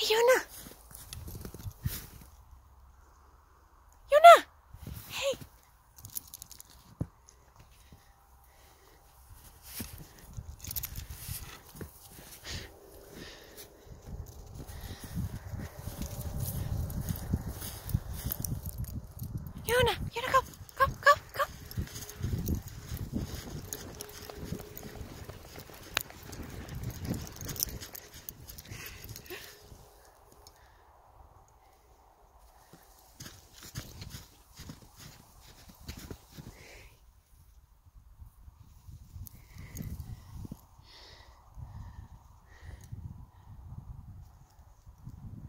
Hey, Yuna. Yuna. Hey. Yuna.